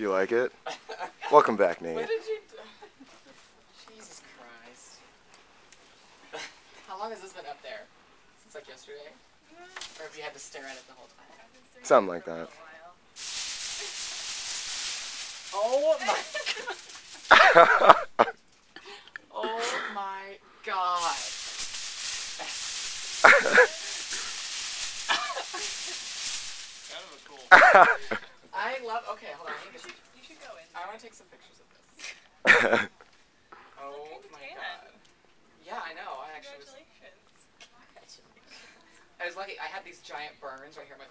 Do you like it? Welcome back, Nate. What did you? do? Jesus Christ! How long has this been up there? Since like yesterday, or have you had to stare at it the whole time? Something like that. Oh my! oh my God! Kind of a cool. I love. Okay, hold on. I, need to, You should go in. I want to take some pictures of this. Oh my tan. God! Yeah, I know. I actually was. Congratulations. I was lucky. I had these giant burns right here my